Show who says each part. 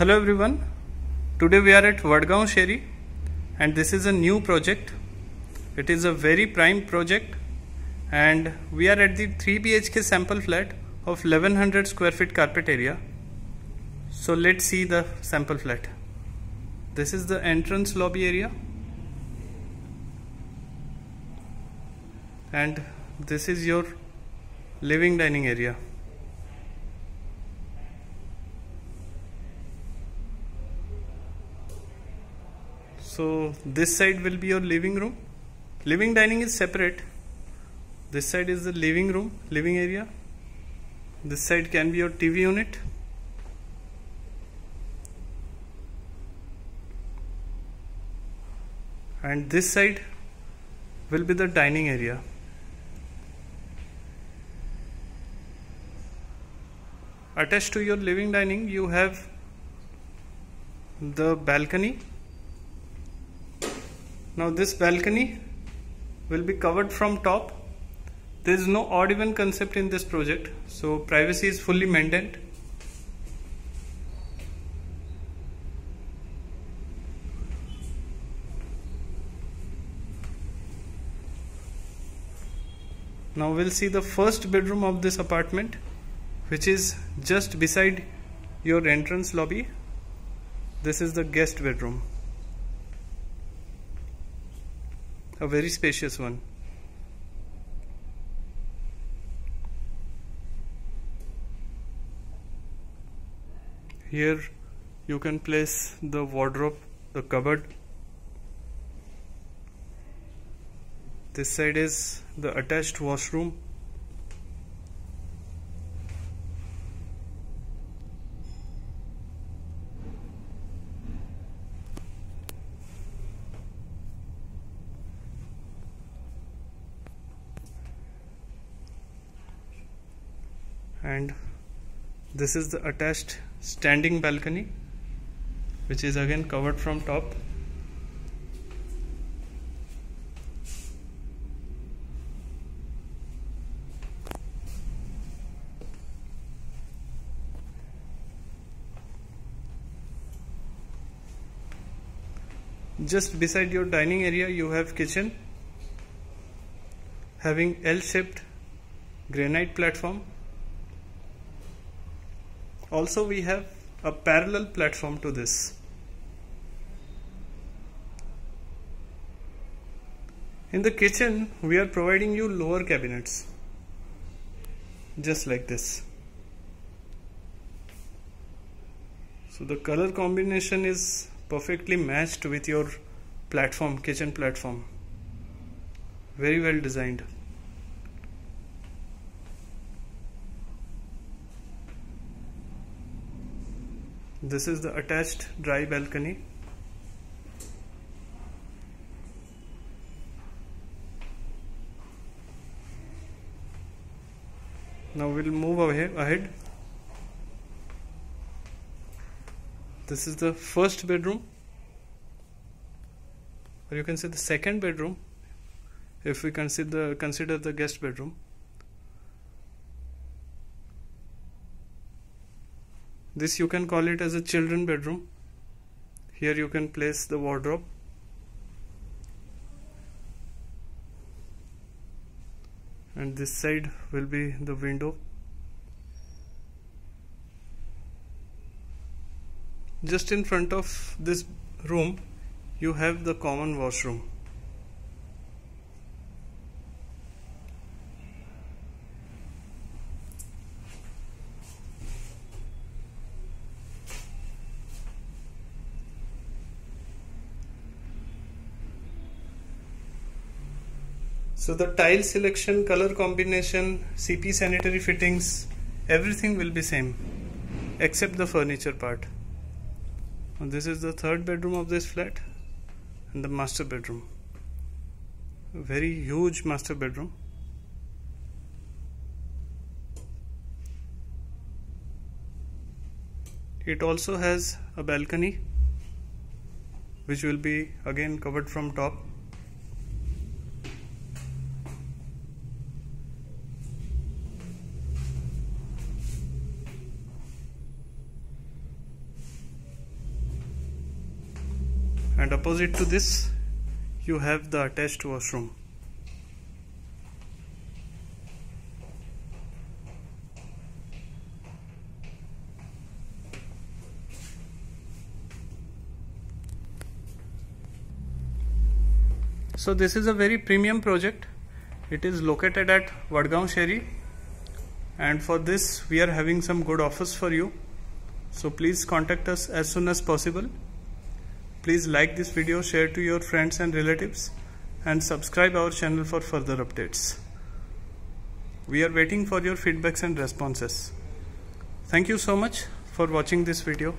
Speaker 1: Hello everyone. Today we are at Vadgaon Sheri and this is a new project. It is a very prime project and we are at the 3 BHK sample flat of 1100 square feet carpet area. So let's see the sample flat. This is the entrance lobby area and this is your living dining area. So this side will be your living room. Living dining is separate. This side is the living room living area. This side can be your TV unit. And this side will be the dining area. Attached to your living dining you have the balcony now this balcony will be covered from top. There is no odd even concept in this project so privacy is fully maintained. Now we'll see the first bedroom of this apartment which is just beside your entrance lobby. This is the guest bedroom a very spacious one. Here you can place the wardrobe the cupboard. This side is the attached washroom and this is the attached standing balcony which is again covered from top. Just beside your dining area you have kitchen having L-shaped granite platform also we have a parallel platform to this. In the kitchen we are providing you lower cabinets just like this. So the color combination is perfectly matched with your platform kitchen platform. Very well designed this is the attached dry balcony. Now we'll move ahead. This is the first bedroom or you can say the second bedroom if we consider consider the guest bedroom this you can call it as a children bedroom. Here you can place the wardrobe. And this side will be the window. Just in front of this room you have the common washroom So the tile selection, color combination, CP sanitary fittings, everything will be same except the furniture part. And this is the third bedroom of this flat and the master bedroom. A very huge master bedroom. It also has a balcony which will be again covered from top and opposite to this you have the attached washroom. So this is a very premium project. It is located at Vadgaon Sheri. And for this we are having some good offers for you. So please contact us as soon as possible please like this video share to your friends and relatives and subscribe our channel for further updates. We are waiting for your feedbacks and responses. Thank you so much for watching this video